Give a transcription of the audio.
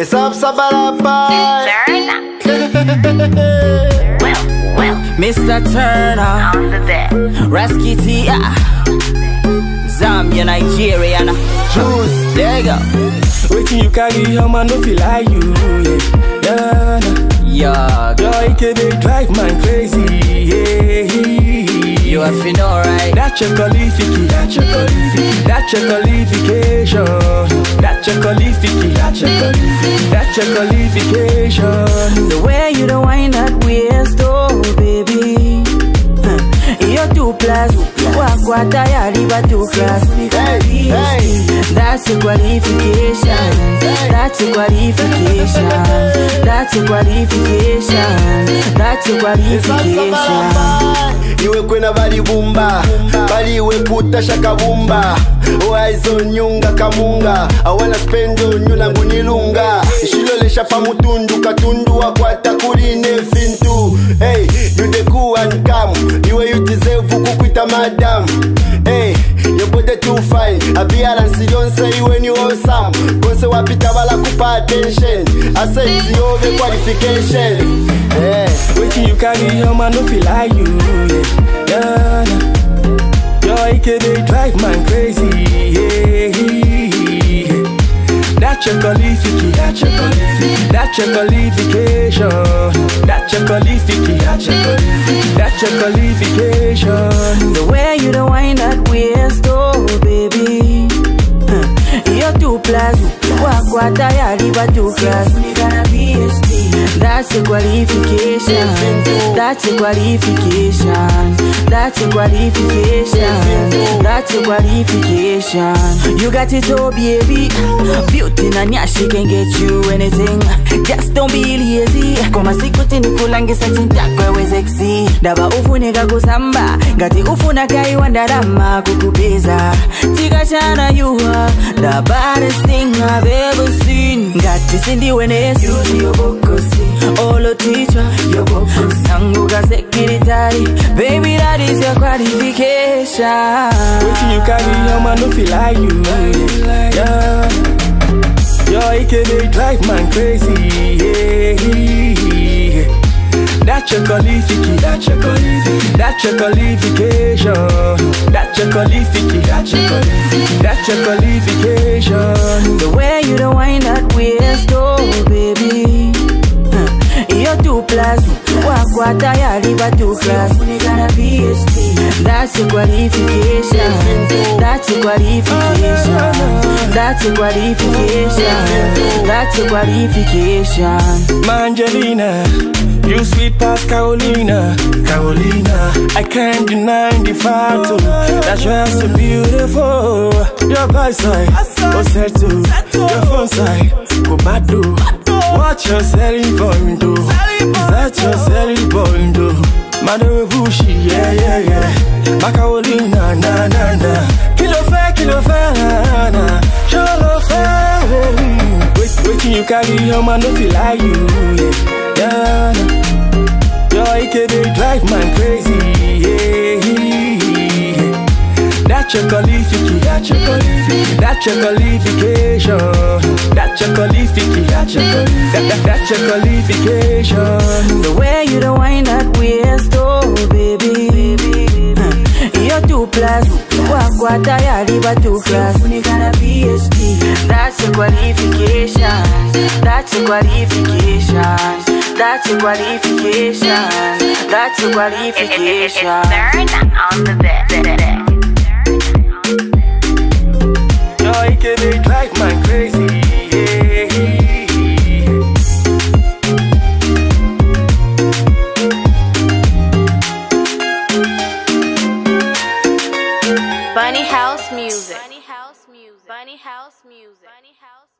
It's up Sabalapa. Well, well, Mr. Turner, on the deck. Raskitia, Zambia, Nigerian. Juice. There you go. Waiting you carry home and no feel like you, yeah. yeah. Yo, Your AKB drive man crazy, yeah. you have to know, right? That's your qualification, that's your qualification, that's your qualification, that's your qualification, that's your qualification, that's your qualification. The way you don't wind that waist, oh baby. You're two plus, walk what I but two class. Hey, hey. That's your qualification. That's your qualification. That's a qualification. That's a qualification. iwekwe na valibumba valiwekuta shakabumba oaizonyunga kamunga awala spendo nyu langu nilunga. Nshilolesha pamutundu katundu wakwata kuline fintu. Hey, you the cool and calm. Iwe you deserve kukwita madam. Too fine abialansi yonse iwe ni osamu konse wapita bala kupa attention asaiti yove qualification hey. Waiting you carry home and no feel like you, yeah. yeah. Your AKB drive man crazy, yeah. That's your qualification, that's your qualification, that's your qualification, that's your qualification, that's your qualification, that's your qualification. The way you don't wind that walk what I but two class. That's a qualification. That's a qualification. That's a qualification. That's a qualification. You got it all, baby. Beauty na nyashi can get you anything. Just don't be lazy. Koma siku tini kulangisa chintakwe we sexy. Daba ufunika kusamba. Ngati ufuna kai wandarama kukubiza. Tikachana you are the baddest thing I've ever seen. Ngati sindiwe nesu. yobokosi. Olo teacher. Yobokosi. Sanguka secretary. Baby that is your qualification. Waiting you carry home and no feel like you, yeah. Your AKB drive man crazy, yeah. That's your qualification, that's your qualification, that's your qualification, that's your qualification, your that's your qualification. Walk what I but two class. That's your qualification. That's your qualification. That's your qualification. That's your qualification. Mangelina, you sweet past Carolina, Carolina. I can't deny the fact oh, that you're so beautiful. Your vibe side, oh settle. Your phone side, go badu. What you're selling yeah yeah yeah. Ma Carolina, na na na. Kilo fair, kilo fair, na na. Sure fair. Oh. Wait, waiting you carry home and no feel like you, yeah. yeah. Your AKB drive man crazy, yeah. That's your qualification, that's your qualification, that's your qualification, that's your qualification, that, that, your qualification. The way you don't wind that waist, oh Huh. You're two plus, walk what I but two. That's your qualification. That's your qualification. That's your qualification. That's your It's qualification. Third on the deck. Your AKB drive man crazy, yeah. Bunny House Music. Bunny House Music. Bunny House Music. Bunny House